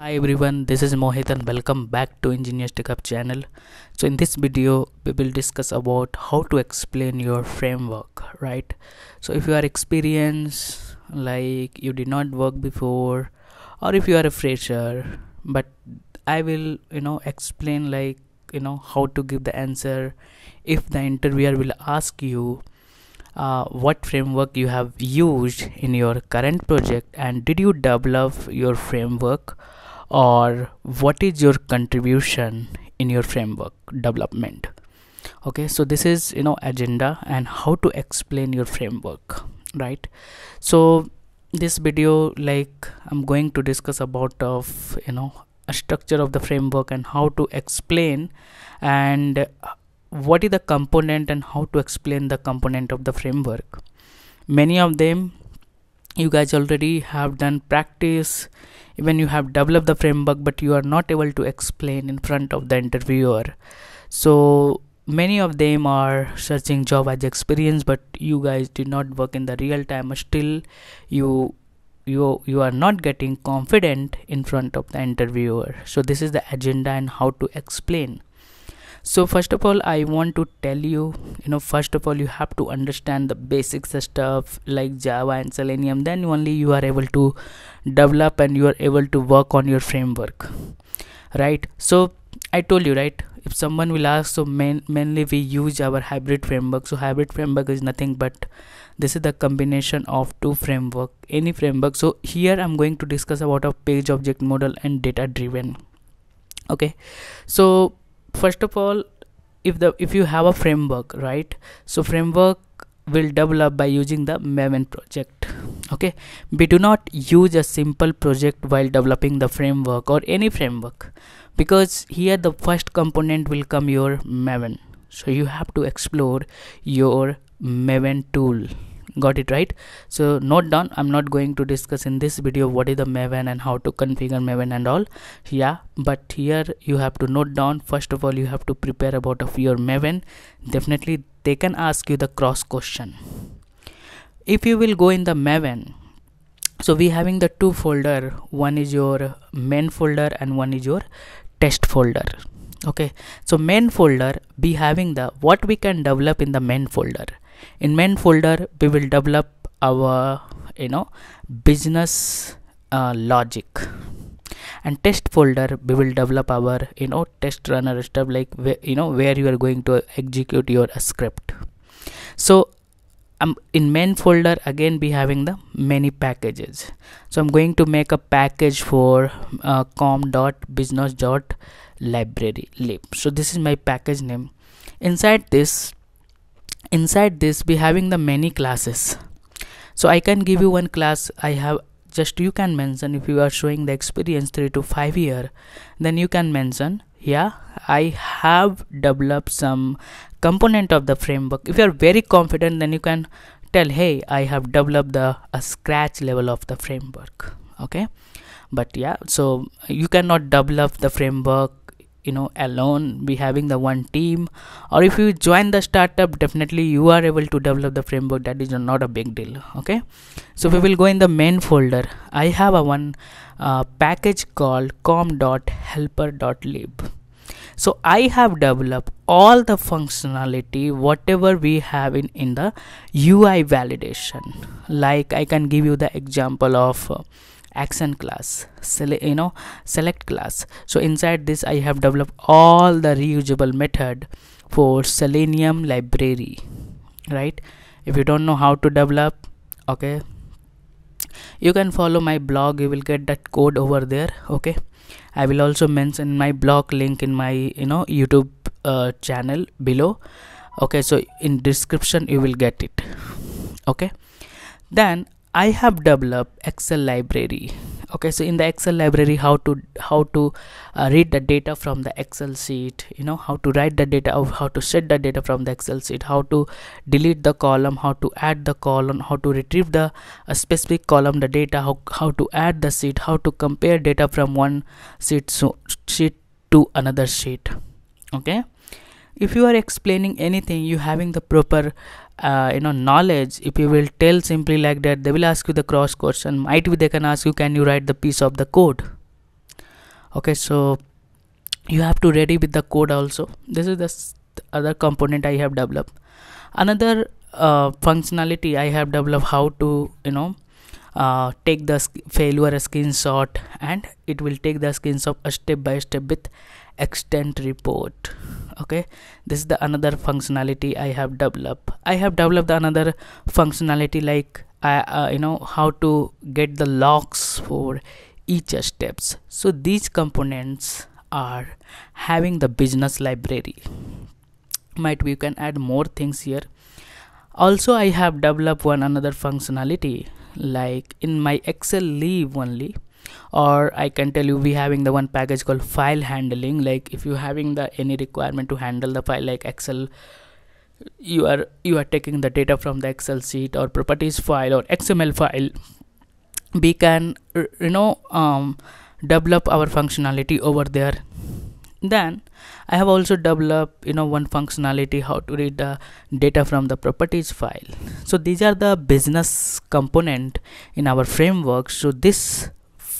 Hi everyone, this is Mohit and welcome back to Ingenious Tech channel. So in this video, we will discuss about how to explain your framework, right? So if you are experienced, like you did not work before, or if you are a fresher, but I will, you know, explain like, you know, how to give the answer if the interviewer will ask you uh, what framework you have used in your current project and did you develop your framework or what is your contribution in your framework development? Okay so this is you know agenda and how to explain your framework right? So this video like i'm going to discuss about of you know a structure of the framework and how to explain and uh, what is the component and how to explain the component of the framework. Many of them you guys already have done practice. Even you have developed the framework but you are not able to explain in front of the interviewer. So many of them are searching job as experience but you guys did not work in the real time. Still you you you are not getting confident in front of the interviewer. So this is the agenda and how to explain so first of all i want to tell you you know first of all you have to understand the basics stuff like java and selenium. Then only you are able to develop and you are able to work on your framework right? So i told you right? If someone will ask so main, mainly we use our hybrid framework. So hybrid framework is nothing but this is the combination of two framework any framework. So here i'm going to discuss about a page object model and data driven okay? So first of all if the if you have a framework right? So framework will develop by using the maven project okay? We do not use a simple project while developing the framework or any framework because here the first component will come your maven. So you have to explore your maven tool got it right? So note down i'm not going to discuss in this video what is the maven and how to configure maven and all. Yeah but here you have to note down. First of all you have to prepare about of your maven. Definitely they can ask you the cross question. If you will go in the maven so we having the two folder. One is your main folder and one is your test folder. Okay so main folder be having the what we can develop in the main folder in main folder we will develop our you know business uh, logic. And test folder we will develop our you know test runner stuff like you know where you are going to execute your script. So um, in main folder again be having the many packages. So i'm going to make a package for uh, com dot business dot library lib. So this is my package name. Inside this inside this be having the many classes. So i can give you one class i have just you can mention if you are showing the experience 3 to 5 year then you can mention yeah i have developed some component of the framework. If you are very confident then you can tell hey i have developed the a scratch level of the framework okay? But yeah so you cannot develop the framework you know alone be having the one team. Or if you join the startup definitely you are able to develop the framework. That is not a big deal okay? So we will go in the main folder. I have a one uh, package called com.helper.lib so i have developed all the functionality whatever we have in in the ui validation. Like i can give you the example of uh, action class select you know select class. So inside this i have developed all the reusable method for selenium library right? If you don't know how to develop okay you can follow my blog. You will get that code over there okay? I will also mention my blog link in my you know youtube uh, channel below okay? So in description you will get it okay? Then I have developed Excel library. Okay so in the Excel library how to how to uh, read the data from the Excel sheet you know how to write the data how to set the data from the Excel sheet how to delete the column how to add the column how to retrieve the a specific column the data how, how to add the sheet how to compare data from one sheet so sheet to another sheet. Okay if you are explaining anything you having the proper uh, you know knowledge if you will tell simply like that they will ask you the cross question. Might be they can ask you can you write the piece of the code? Okay so you have to ready with the code also. This is the other component i have developed. Another uh, functionality i have developed how to you know uh, take the sk- failure screenshot and it will take the screenshot a step by step with extent report okay? This is the another functionality i have developed. I have developed another functionality like I, uh, you know how to get the logs for each steps. So these components are having the business library. Might we can add more things here. Also i have developed one another functionality like in my excel leave only or i can tell you we having the one package called file handling. Like if you having the any requirement to handle the file like excel you are you are taking the data from the excel sheet or properties file or xml file we can you know um, develop our functionality over there. Then i have also developed you know one functionality how to read the data from the properties file. So these are the business component in our framework. So this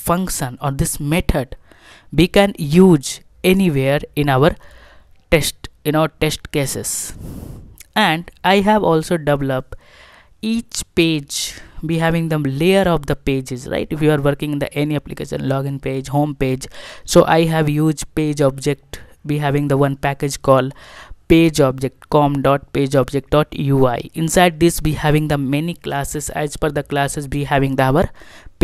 function or this method we can use anywhere in our test in our test cases. And i have also developed each page. Be having the layer of the pages right? If you are working in the any application login page home page so i have used page object. Be having the one package called page object com dot page object dot ui inside this be having the many classes as per the classes be having the our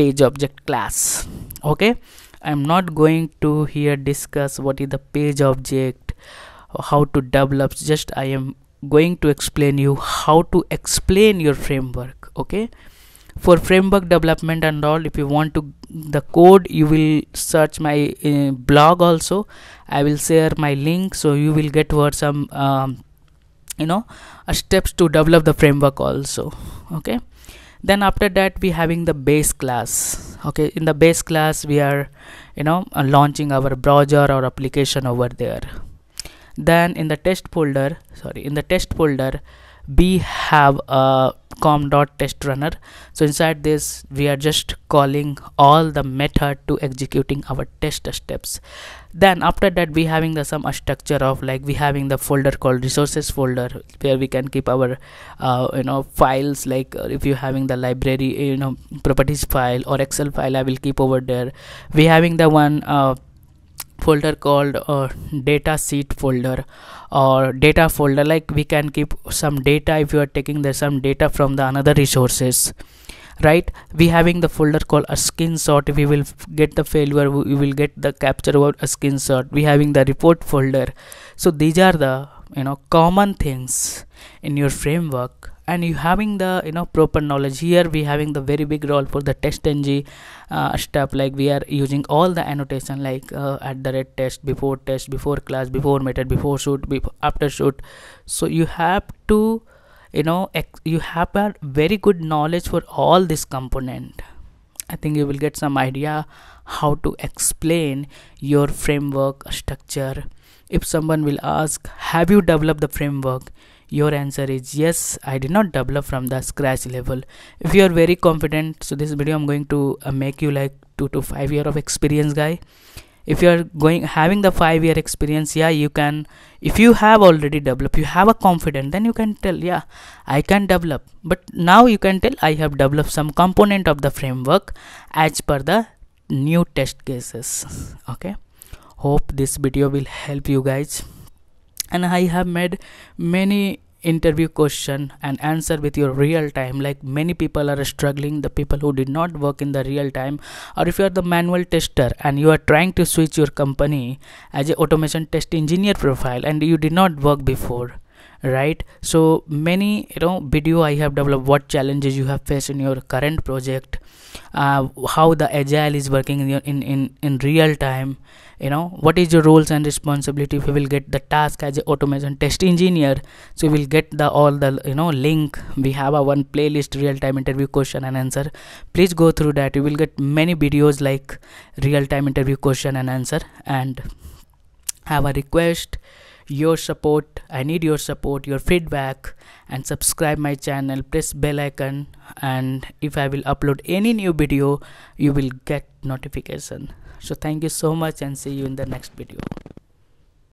page object class okay? I'm not going to here discuss what is the page object how to develop just i am going to explain you how to explain your framework okay? For framework development and all if you want to the code you will search my uh, blog also. I will share my link so you will get what some um, you know uh, steps to develop the framework also okay then after that we having the base class. Okay in the base class we are you know uh, launching our browser or application over there. Then in the test folder sorry in the test folder we have a com dot test runner. So inside this we are just calling all the method to executing our test steps. Then after that we having the some structure of like we having the folder called resources folder where we can keep our uh, you know files like uh, if you having the library you know properties file or excel file i will keep over there. We having the one uh, folder called uh, data sheet folder. Or data folder like we can keep some data if you are taking the some data from the another resources right? We having the folder called a screenshot. We will get the failure we will get the capture about a screenshot. We having the report folder. So these are the you know common things in your framework and you having the you know proper knowledge. Here we having the very big role for the TestNG uh, stuff. Like we are using all the annotation like uh, at the red test before test before class before method before suite before, after suite. So you have to you know you have a very good knowledge for all this component. I think you will get some idea how to explain your framework structure. If someone will ask have you developed the framework your answer is yes. I did not develop from the scratch level. If you are very confident so this video i'm going to uh, make you like two to five year of experience guy. If you are going having the five year experience yeah you can if you have already developed you have a confident then you can tell yeah i can develop. But now you can tell i have developed some component of the framework as per the new test cases. Okay. Hope this video will help you guys and i have made many interview question and answer with your real time. Like many people are struggling. The people who did not work in the real time. Or if you are the manual tester and you are trying to switch your company as a automation test engineer profile and you did not work before right? So many you know video i have developed what challenges you have faced in your current project uh, how the agile is working in, your, in in in real time you know what is your roles and responsibility if you will get the task as a automation test engineer? So you will get the all the you know link. We have a one playlist real time interview question and answer. Please go through that. You will get many videos like real time interview question and answer and have a request your support i need your support your feedback and subscribe my channel press bell icon and if i will upload any new video you will get notification. So thank you so much and see you in the next video